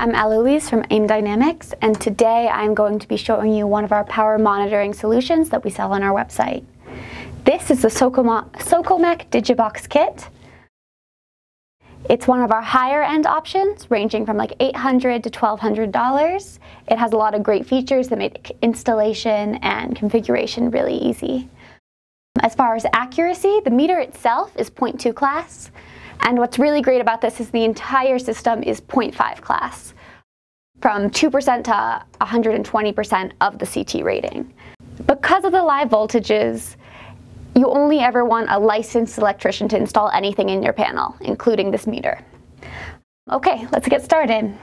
I'm Eloise from AIM Dynamics, and today I'm going to be showing you one of our power monitoring solutions that we sell on our website. This is the Socomec Digibox Kit. It's one of our higher end options, ranging from like $800 to $1,200. It has a lot of great features that make installation and configuration really easy. As far as accuracy, the meter itself is 0.2 class, and what's really great about this is the entire system is 0.5 class, from 2% to 120% of the CT rating. Because of the live voltages, you only ever want a licensed electrician to install anything in your panel, including this meter. Okay, let's get started.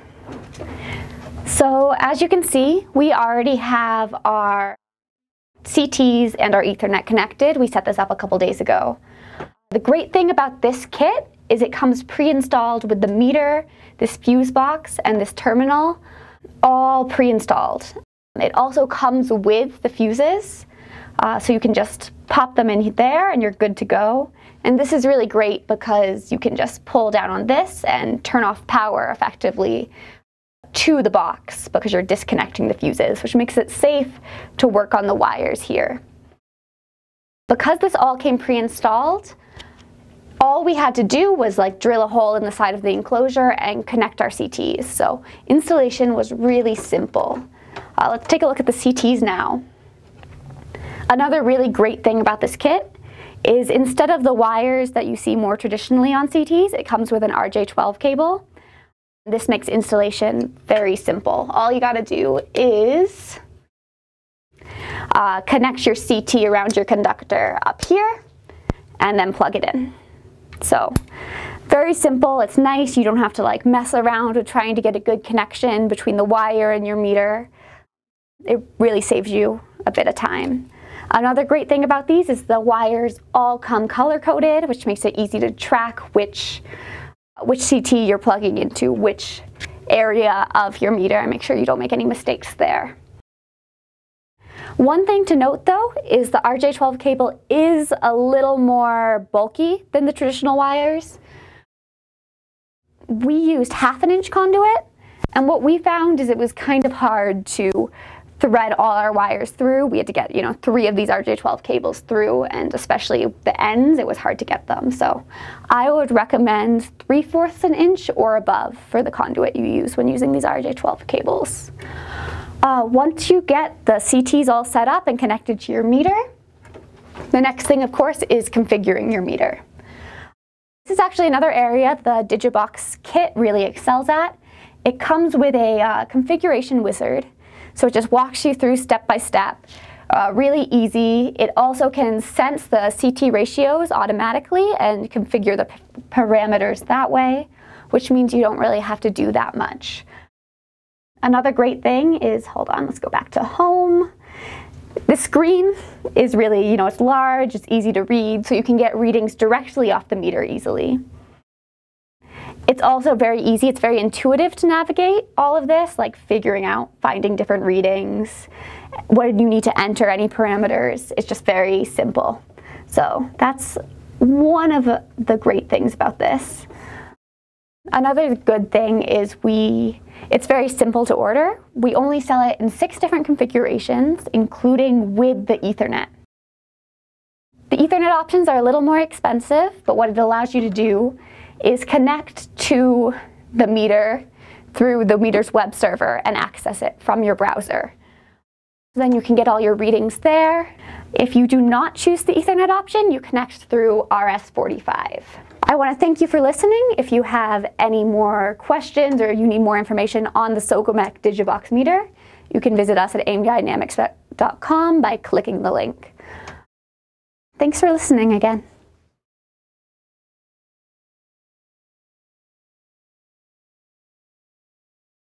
So as you can see, we already have our CTs and our Ethernet connected. We set this up a couple days ago. The great thing about this kit is it comes pre-installed with the meter, this fuse box, and this terminal, all pre-installed. It also comes with the fuses, uh, so you can just pop them in there and you're good to go. And this is really great because you can just pull down on this and turn off power effectively to the box because you're disconnecting the fuses, which makes it safe to work on the wires here. Because this all came pre-installed, all we had to do was like drill a hole in the side of the enclosure and connect our CTs. So installation was really simple. Uh, let's take a look at the CTs now. Another really great thing about this kit is instead of the wires that you see more traditionally on CTs, it comes with an RJ12 cable. This makes installation very simple. All you gotta do is uh, connect your CT around your conductor up here and then plug it in. So very simple, it's nice, you don't have to like mess around with trying to get a good connection between the wire and your meter. It really saves you a bit of time. Another great thing about these is the wires all come color coded, which makes it easy to track which, which CT you're plugging into which area of your meter and make sure you don't make any mistakes there. One thing to note though is the RJ12 cable is a little more bulky than the traditional wires. We used half an inch conduit and what we found is it was kind of hard to thread all our wires through. We had to get, you know, three of these RJ12 cables through and especially the ends, it was hard to get them. So I would recommend 3 fourths an inch or above for the conduit you use when using these RJ12 cables. Uh, once you get the CTs all set up and connected to your meter, the next thing, of course, is configuring your meter. This is actually another area the Digibox kit really excels at. It comes with a uh, configuration wizard, so it just walks you through step by step. Uh, really easy. It also can sense the CT ratios automatically and configure the parameters that way, which means you don't really have to do that much. Another great thing is, hold on, let's go back to home. The screen is really, you know, it's large, it's easy to read, so you can get readings directly off the meter easily. It's also very easy, it's very intuitive to navigate all of this, like figuring out, finding different readings, what you need to enter, any parameters. It's just very simple. So that's one of the great things about this. Another good thing is we, it's very simple to order. We only sell it in six different configurations, including with the Ethernet. The Ethernet options are a little more expensive, but what it allows you to do is connect to the meter through the meter's web server and access it from your browser. Then you can get all your readings there. If you do not choose the Ethernet option, you connect through RS-485. I want to thank you for listening. If you have any more questions or you need more information on the Socomec Digibox meter, you can visit us at aimdynamics.com by clicking the link. Thanks for listening again.